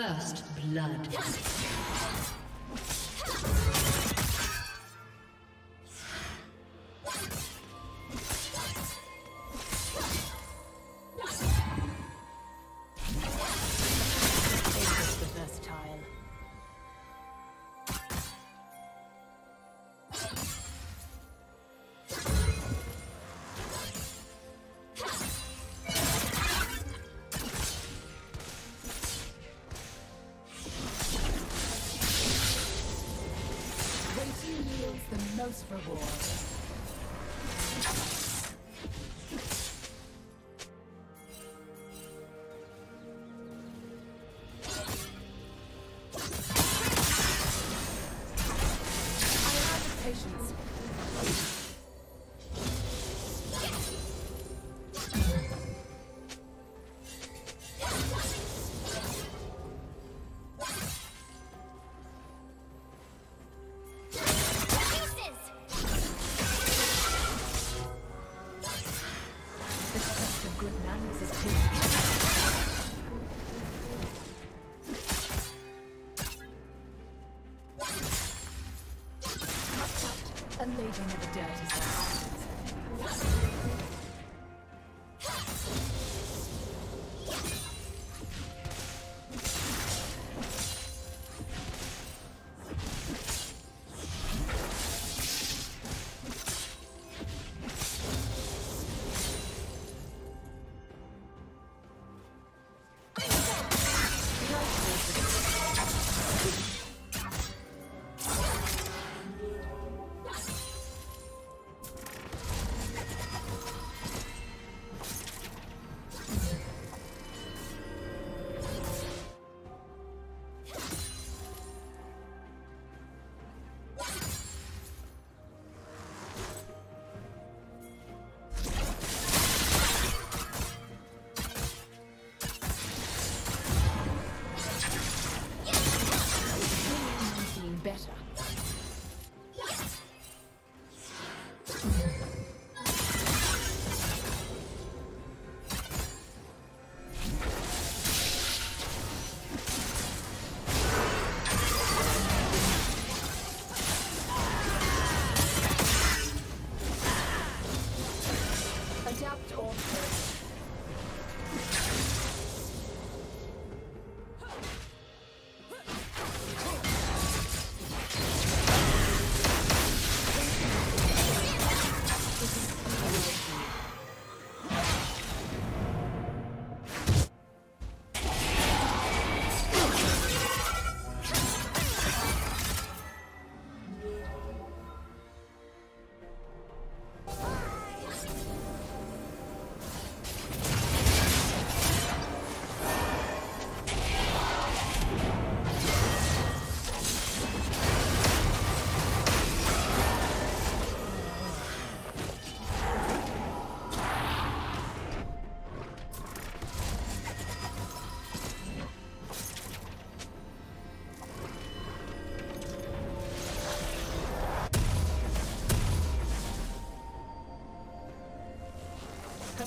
First blood. Most reward. Engaging with the dirt is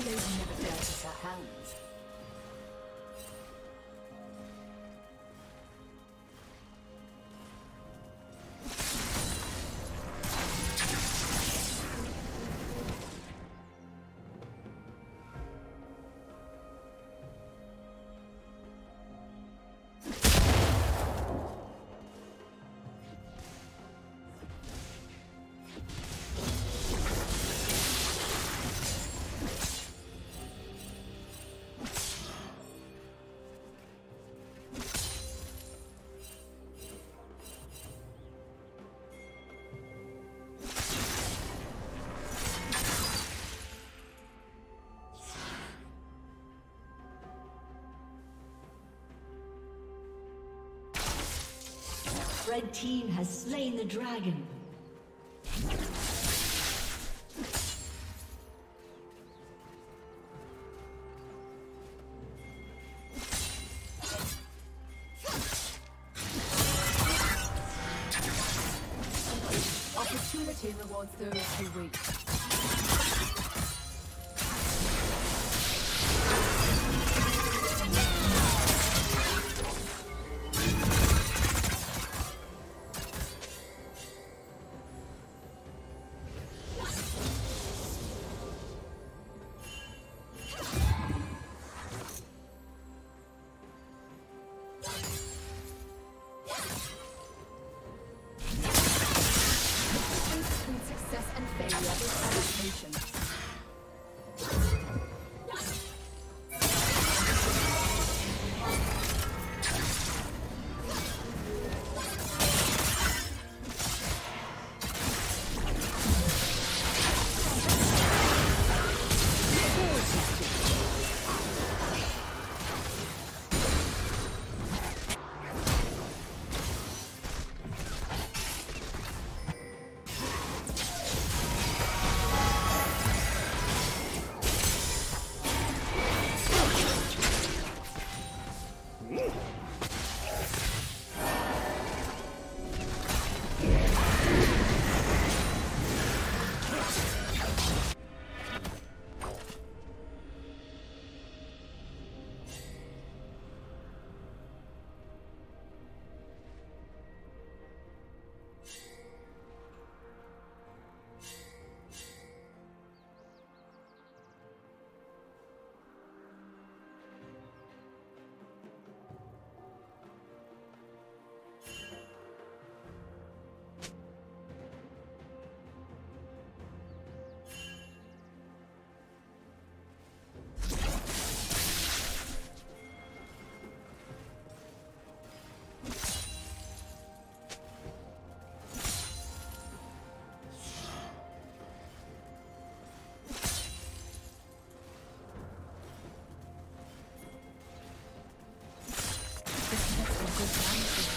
A Red team has slain the dragon. Opportunity rewards those who wait. Double patient.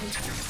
Thank you.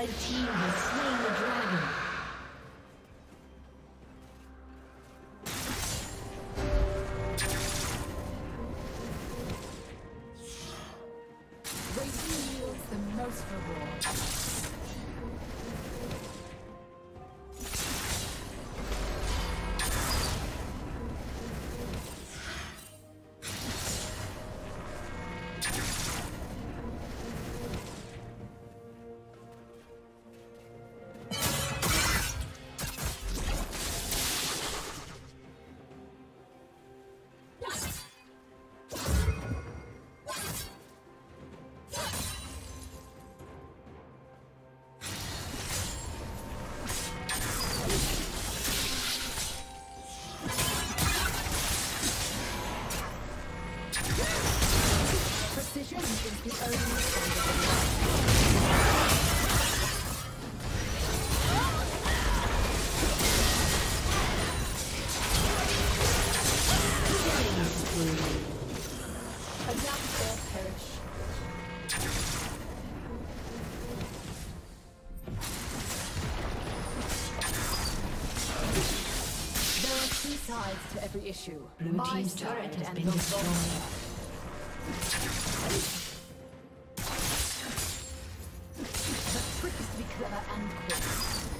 Red team has issue. Blue My team's turret has been destroyed. The trick is to be clever and quick.